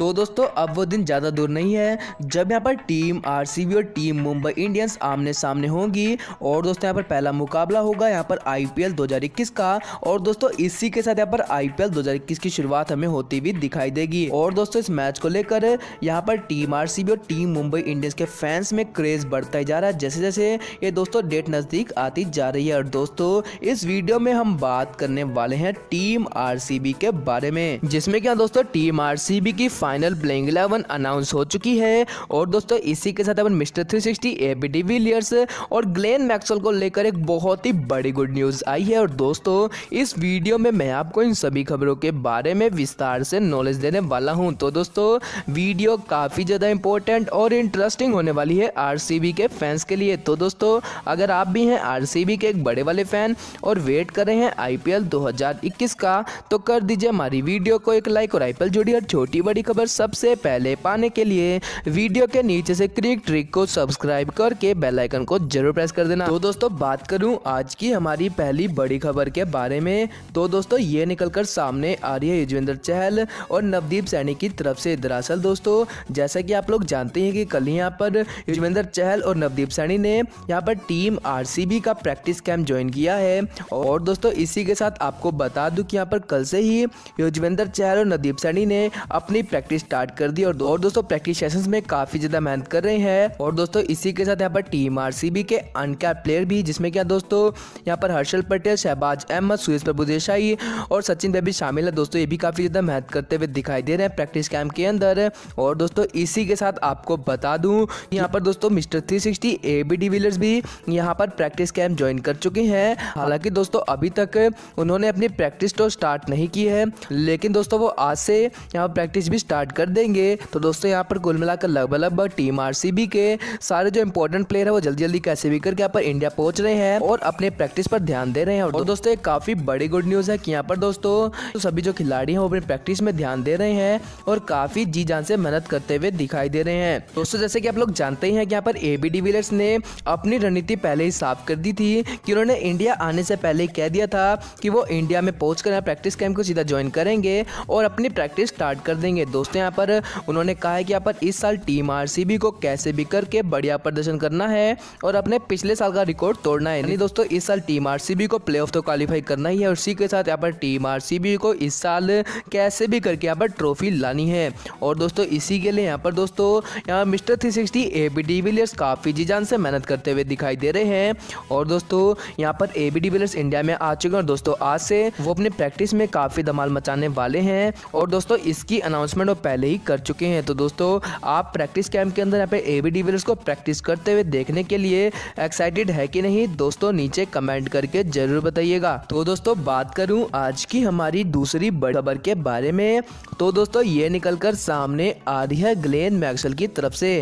तो दोस्तों, अब वो दिन ज़्यादा दूर नहीं है जब यहाँ पर टीम आरसीबी और टीम मुंबई इंडियंस आमने सामने होंगी। और दोस्तों, यहाँ पर पहला मुकाबला होगा यहाँ पर आईपीएल 2021 का। और दोस्तों, इसी के साथ यहाँ पर आईपीएल 2021 की शुरुआत हमें होती हुई दिखाई देगी। और दोस्तों, इस मैच को लेकर यहाँ पर टीम आरसीबी और टीम मुंबई इंडियंस के फैंस में क्रेज बढ़ता ही जा रहा है। जैसे जैसे ये दोस्तों डेट नज़दीक आती जा रही है। और दोस्तों, इस वीडियो में हम बात करने वाले हैं टीम आरसीबी के बारे में, जिसमें क्या दोस्तों, टीम आरसीबी की प्लेइंग इलेवन अनाउंस हो चुकी है। और दोस्तों, इसी के साथ अपन mister 360 sixty A B de Villiers और ग्लेन मैक्सवेल को लेकर एक बहुत ही बड़ी गुड न्यूज़ आई है। और दोस्तों, इस वीडियो में मैं आपको इन सभी खबरों के बारे में विस्तार से नॉलेज देने वाला हूँ। तो दोस्तों वीडियो काफ़ी ज़्यादा इंपॉर्टेंट और इंटरेस्टिंग होने वाली है आरसीबी के फैंस के लिए। तो दोस्तों, अगर आप भी हैं आरसीबी के एक बड़े वाले फ़ैन और वेट कर रहे हैं आई 2021 का तो कर दीजिए हमारी वीडियो को एक लाइक और आईपीएल जुड़ी और छोटी बड़ी खबर सबसे पहले पाने के लिए वीडियो के नीचे से क्रिक ट्रिक को सब्सक्राइब करके बेल आइकन को ज़रूर प्रेस कर देना। तो दोस्तों, बात करूँ आज की हमारी पहली बड़ी खबर के बारे में। तो दोस्तों, ये निकलकर सामने आ रही है युजवेंद्र चहल और नवदीप सैनी की तरफ़ से दरअसल। दोस्तों, जैसा कि आप लोग जानते हैं कि कल यहाँ पर युजवेंद्र चहल और नवदीप सैनी ने यहाँ पर टीम आरसीबी का प्रैक्टिस कैंप ज्वाइन किया है। और दोस्तों, इसी के साथ आपको बता दूँ कि यहाँ पर कल से ही युजवेंद्र चहल और नवदीप सैनी ने अपनी प्रैक्टिस स्टार्ट कर दी और, दो, और दोस्तों प्रैक्टिस सेशन में काफ़ी ज़्यादा मेहनत कर रहे हैं। और दोस्तों इसी के साथ यहाँ पर टीम आरसीबी के अनकैप प्लेयर भी जिसमें क्या दोस्तों यहाँ पर हर्षल पटेल शहबाज अहमद सुरेश प्रभु देसाई और सचिन बेबी शामिल है। दोस्तों ये भी काफ़ी ज़्यादा मेहनत करते हुए दिखाई दे रहे हैं प्रैक्टिस कैंप के अंदर। और दोस्तों इसी के साथ आपको बता दूँ यहाँ पर दोस्तों mister 360 sixty A B de Villiers भी यहाँ पर प्रैक्टिस कैंप ज्वाइन कर चुके हैं। हालाँकि दोस्तों अभी तक उन्होंने अपनी प्रैक्टिस तो स्टार्ट नहीं की है लेकिन दोस्तों वो आज से यहाँ पर प्रैक्टिस भी स्टार्ट कर देंगे। तो दोस्तों, यहाँ पर कुल मिलाकर लगभग लगभग टीम आर के सारे जो इंपॉर्टेंट प्लेयर है, वो जल्दी जल्दी कैसे भी करके यहाँ पर इंडिया पहुँच रहे हैं और अपने प्रैक्टिस पर ध्यान दे रहे हैं। और दोस्तों, एक काफ़ी बड़ी गुड न्यूज़ है कि यहाँ पर दोस्तों, सभी जो खिलाड़ी हैं, वो अपनी प्रैक्टिस में ध्यान दे रहे हैं और काफ़ी जी जान से मेहनत करते हुए दिखाई दे रहे हैं। दोस्तों, जैसे कि आप लोग जानते ही हैं कि यहाँ पर ए बी डिविलियर्स ने अपनी रणनीति पहले ही साफ़ कर दी थी कि उन्होंने इंडिया आने से पहले कह दिया था कि वो इंडिया में पहुंचकर प्रैक्टिस कैंप को सीधा ज्वाइन करेंगे और अपनी प्रैक्टिस स्टार्ट कर देंगे। दोस्तों, यहाँ पर उन्होंने कहा है कि यहाँ पर इस साल टीम आरसीबी को कैसे भी करके बढ़िया प्रदर्शन करना है और अपने पिछले साल का रिकॉर्ड तोड़ना है। यानी दोस्तों, इस साल टीम आरसीबी को प्ले ऑफ़ तो क्वालिफाई करना ही है उसी के साथ यहाँ पर टीम आरसीबी को इस साल कैसे भी करके यहाँ पर ट्रॉफी लानी है। और दोस्तों, इसी के लिए यहाँ पर दोस्तों, यहाँ mister three sixty A B de Villiers काफ़ी जी जान से मेहनत करते हुए दिखाई दे रहे हैं। और दोस्तों, यहाँ पर ए बी डिविलियर्स इंडिया में आ चुके हैं और दोस्तों, आज से वो अपने प्रैक्टिस में काफ़ी धमाल मचाने वाले हैं। और दोस्तों, इसकी अनाउंसमेंट वो पहले ही कर चुके हैं। तो दोस्तों, आप प्रैक्टिस कैंप के अंदर यहाँ पे ए बी डिविलियर्स को प्रैक्टिस करते हुए देखने के लिए एक्साइटेड है कि नहीं, दोस्तों, नीचे कमेंट करके ज़रूर बताइएगा। तो दोस्तों, बात करूँ आज की हमारी दूसरी खबर के बारे में। तो दोस्तों, ये निकलकर सामने आ रही है ग्लेन मैक्सवेल की तरफ़ से।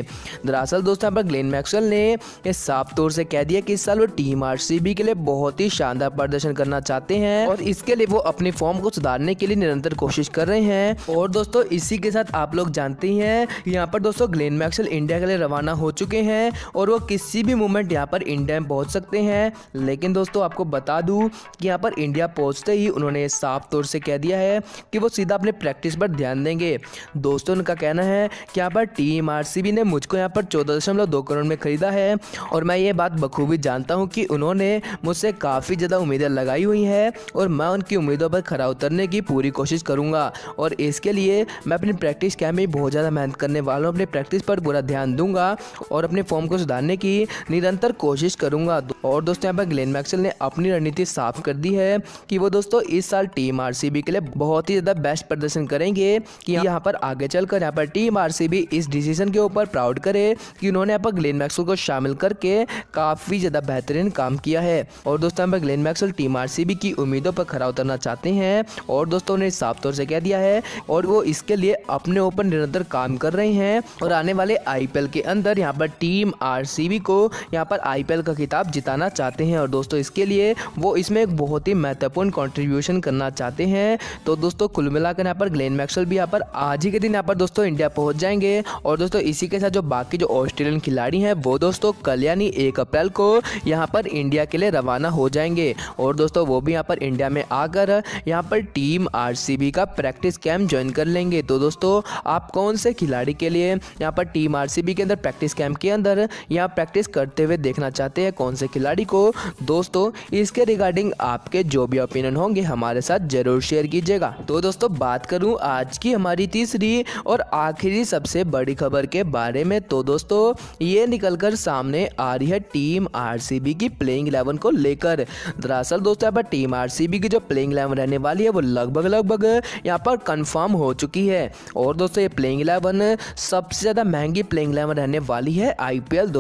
दरअसल दोस्तों, यहाँ पर ग्लेन मैक्सवेल ने साफ़ तौर से कह दिया कि इस साल वो टीम आर के लिए बहुत ही शानदार प्रदर्शन करना चाहते हैं और इसके लिए वो अपनी फॉर्म को सुधारने के लिए निरंतर कोशिश कर रहे हैं। और दोस्तों, इसी के साथ आप लोग जानते हैं यहाँ पर दोस्तों ग्लेन मैक्सवेल इंडिया के लिए रवाना हो चुके हैं और वो किसी भी मोमेंट यहाँ पर इंडिया में पहुँच सकते हैं। लेकिन दोस्तों आपको बता दूँ कि यहाँ पर इंडिया पहुँचते ही उन्होंने साफ़ तौर से कह दिया है कि वो सीधा अपने प्रैक्टिस पर ध्यान देंगे। दोस्तों उनका कहना है कि यहाँ पर टीम आर ने मुझको यहाँ पर चौदह दशमलव दो करोड़ में खरीदा है और मैं ये बात बखूबी जानता हूँ कि उन्होंने मुझसे काफ़ी ज़्यादा उम्मीदें लगाई हुई हैं और मैं उनकी उम्मीदों पर खरा उतरने की पूरी कोशिश करूँगा और इसके लिए मैं अपनी प्रैक्टिस कैम्प में बहुत ज़्यादा मेहनत करने वाला हूँ अपनी प्रैक्टिस पर पूरा ध्यान दूँगा और अपने फॉर्म को सुधारने की निरंतर कोशिश करूँगा। और दोस्तों, यहाँ पर ग्लेन मैक्सल ने अपनी रणनीति साफ़ कर दी है कि वो दोस्तों इस साल टीम आरसीबी के लिए बहुत ही ज़्यादा बेस्ट प्रदर्शन करेंगे कि यहाँ पर आगे चलकर, यहाँ पर टीम आर इस डिसीज़न के ऊपर प्राउड करे कि उन्होंने यहाँ पर ग्लेन मैक्सल को शामिल करके काफ़ी ज़्यादा बेहतरीन काम किया है। और दोस्तों, यहाँ पर ग्लेन मैक्सल टीम आरसीबी की उम्मीदों पर खरा उतरना चाहते हैं और दोस्तों ने साफ़ तौर से कह दिया है और वो इसके लिए अपने ऊपर निरंतर काम कर रहे हैं और आने वाले आईपीएल के अंदर यहाँ पर टीम आरसीबी को यहाँ पर आईपीएल का खिताब जिताना चाहते हैं। और दोस्तों, इसके लिए वो इसमें एक बहुत ही महत्वपूर्ण कंट्रीब्यूशन करना चाहते हैं। तो दोस्तों, कुल मिलाकर यहाँ पर ग्लेन मैक्सवेल भी यहाँ पर आज ही के दिन यहाँ पर दोस्तों इंडिया पहुँच जाएँगे। और दोस्तों, इसी के साथ जो बाकी जो ऑस्ट्रेलियन खिलाड़ी हैं, वो दोस्तों कल यानी एक अप्रैल को यहाँ पर इंडिया के लिए रवाना हो जाएँगे। और दोस्तों, वो भी यहाँ पर इंडिया में आकर यहाँ पर टीम आरसीबी का प्रैक्टिस कैंप ज्वाइन कर लेंगे। तो दोस्तों आप कौन से खिलाड़ी के लिए यहाँ पर टीम आरसीबी के अंदर प्रैक्टिस कैंप के अंदर यहाँ प्रैक्टिस करते हुए देखना चाहते हैं? कौन से खिलाड़ी को? दोस्तों, इसके रिगार्डिंग आपके जो भी ओपिनियन होंगे हमारे साथ ज़रूर शेयर कीजिएगा। तो दोस्तों, बात करूँ आज की हमारी तीसरी और आखिरी सबसे बड़ी खबर के बारे में। तो दोस्तों, ये निकलकर सामने आ रही है टीम आरसीबी की प्लेइंग इलेवन को लेकर। दरअसल दोस्तों, यहाँ पर टीम आरसीबी की जो प्लेइंग इलेवन रहने वाली है, वो लगभग लगभग यहाँ पर कंफर्म हो चुकी है। और दोस्तों, ये प्लेइंग इलेवन सबसे ज़्यादा महँगी प्लेइंग इलेवन रहने वाली है आई पी एल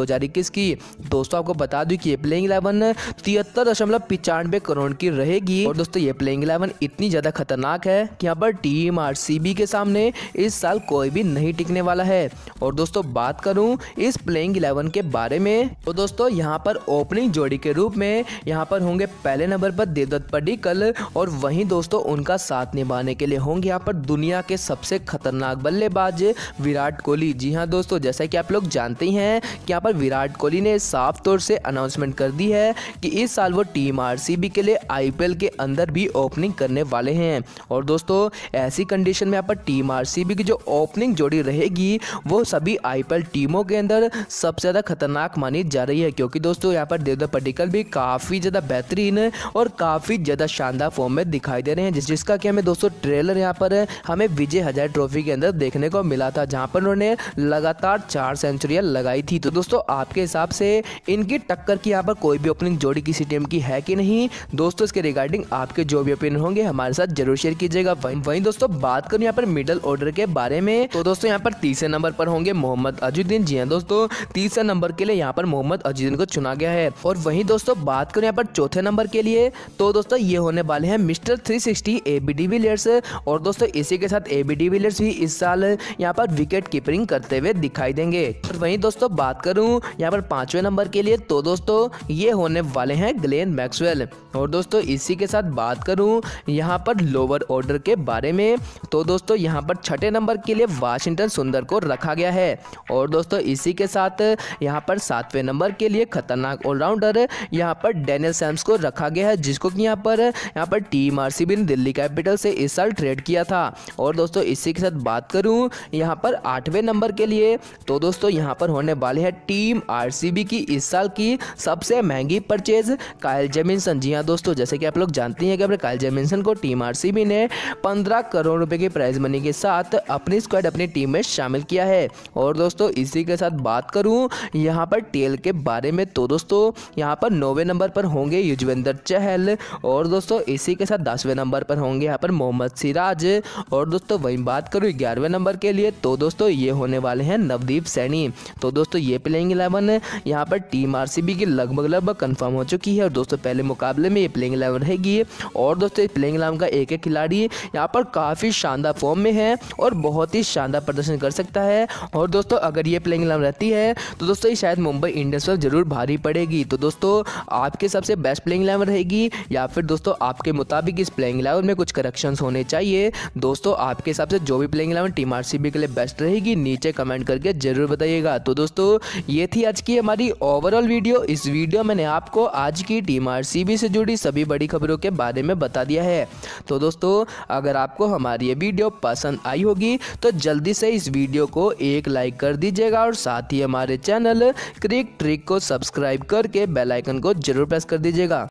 की। दोस्तों, आपको बता दूँ कि ये प्लेइंग इलेवन तिहत्तर दशमलव पिचानवे करोड़ की रहेगी। और दोस्तों, ये प्लेइंग इलेवन इतनी ज़्यादा खतरनाक है कि यहाँ पर टीम आरसीबी के सामने इस साल कोई भी नहीं टिकने वाला है। और दोस्तों, बात करूँ इस प्लेइंग इलेवन के बारे में तो दोस्तों, यहाँ पर ओपनिंग जोड़ी के रूप में यहाँ पर होंगे पहले नंबर पर देवदत्त पडिकल और वहीं दोस्तों, उनका साथ निभाने के लिए होंगे यहाँ पर दुनिया के सबसे खतरनाक बल्लेबाज विराट कोहली। जी हाँ दोस्तों, जैसा कि आप लोग जानते ही हैं कि यहाँ पर विराट कोहली ने साफ़ तौर से अनाउंसमेंट कर दी है कि इस साल वो टीम आरसीबी के लिए आईपीएल के अंदर भी ओपनिंग करने वाले हैं। और दोस्तों, ऐसी कंडीशन में यहाँ पर टीम आरसीबी की जो ओपनिंग जोड़ी रहेगी, वो सभी आईपीएल टीमों के अंदर सबसे ज़्यादा खतरनाक मानी जा रही है। क्योंकि दोस्तों, यहाँ पर देवदत्त पटिकल भी काफ़ी ज़्यादा बेहतरीन और काफ़ी ज़्यादा शानदार फॉर्म में दिखाई दे रहे हैं जिसका कि हमें दोस्तों ट्रेलर यहाँ पर हमें विजय हज़ार ट्रॉफी के अंदर देखने को मिला था, जहाँ पर उन्होंने लगातार चार सेंचुरियाँ लगाई थी। तो दोस्तों, आपके हिसाब से इनकी टक्कर की यहाँ पर कोई भी ओपनिंग जोड़ी किसी टीम की है कि नहीं? दोस्तों, इसके रिगार्डिंग आपके जो भी ओपिनियन होंगे, हमारे साथ ज़रूर शेयर कीजिएगा। वहीं दोस्तों, बात करूँ यहाँ पर मिडल ऑर्डर के बारे में तो दोस्तों, यहाँ पर तीसरे नंबर पर होंगे मोहम्मद अजुद्दीन। जी हाँ दोस्तों, तीसरे नंबर के लिए यहाँ पर मोहम्मद अजुद्दीन को चुना गया है। और वहीं दोस्तों, बात करें यहाँ पर चौथे नंबर के लिए तो दोस्तों, ये होने वाले हैं मिस्टर 360 ए बी डिविलियर्स और दोस्तों, इसी के साथ ए बी डिविलियर्स भी इस साल यहाँ पर विकेट कीपरिंग करते हुए दिखाई देंगे। और वहीं दोस्तों, बात करूँ यहाँ पर पाँचवें नंबर के लिए तो दोस्तों, ये होने वाले हैं ग्लेन मैक्सवेल और दोस्तों, इसी के साथ बात करूँ यहाँ पर लोअर ऑर्डर के बारे में तो दोस्तों, यहाँ पर छठे नंबर के लिए वाशिंगटन सुंदर को रखा गया है। और दोस्तों, इसी के साथ यहाँ पर सातवें नंबर के लिए खतरनाक ऑलराउंडर यहाँ पर डेनियल सैम्स को रखा गया है, जिसको कि यहाँ पर यहाँ पर टीम ने दिल्ली कैपिटल से इस साल ट्रेड किया था। और दोस्तों, इसी के साथ बात करूँ, यहाँ पर आठवें नंबर के लिए। तो दोस्तों, यहाँ पर होने वाले हैं टीम आरसीबी की इस साल की सबसे महँगी परचेज, कायल जेमिनसन। जी हाँ दोस्तों, जैसे कि आप लोग जानते हैं कि अपने कायल जेमिनसन को टीम आरसीबी ने पंद्रह करोड़ रुपए की प्राइज मनी के साथ अपनी स्क्वाड अपनी टीम में शामिल किया है। और दोस्तों, इसी के साथ बात करूँ, यहाँ पर टेल के बारे में। तो दोस्तों, यहाँ पर नौवे नंबर पर होंगे युजवेंद्र चहल। और दोस्तों, इसी के साथ दसवें नंबर पर होंगे यहाँ पर मोहम्मद सिराज। और दोस्तों, वहीं बात करूँ ग्यारहवें नंबर के लिए तो दोस्तों ये होने वाले हैं नवदीप सैनी। तो दोस्तों ये प्लेइंग इलेवन यहाँ पर टीम आरसीबी की लगभग लगभग कन्फर्म हो चुकी है और दोस्तों पहले मुकाबले में ये प्लेइंग इलेवन रहेगी और दोस्तों इस प्लेइंग इलेवन का एक एक खिलाड़ी यहाँ पर काफ़ी शानदार फॉर्म में है और बहुत ही शानदार प्रदर्शन कर सकता है। और दोस्तों अगर ये प्लेइंग इलेवन रहती है तो दोस्तों ये शायद मुंबई इंडियंस पर ज़रूर भारी पड़ेगी। तो दोस्तों आपके सबसे बेस्ट प्लेइंग इलेवन रहेगी या फिर दोस्तों आपके मुताबिक इस प्लेइंग इलेवन में कुछ करेक्शन होने चाहिए? दोस्तों आपके हिसाब से जो भी प्लेइंग इलेवन टीम आरसीबी के लिए बेस्ट रहेगी, नीचे कमेंट करके ज़रूर बताइएगा। तो दोस्तों, ये थी आज की हमारी ओवरऑल वीडियो इस वीडियो मैंने आपको आज की टीम आरसीबी से जुड़ी सभी बड़ी खबरों के बारे में बता दिया है। तो दोस्तों, अगर आपको हमारी ये वीडियो पसंद आई होगी तो जल्दी से इस वीडियो को एक लाइक कर दीजिएगा और साथ ही हमारे चैनल क्रिक ट्रिक को सब्सक्राइब करके बेल आइकन को ज़रूर प्रेस कर दीजिएगा।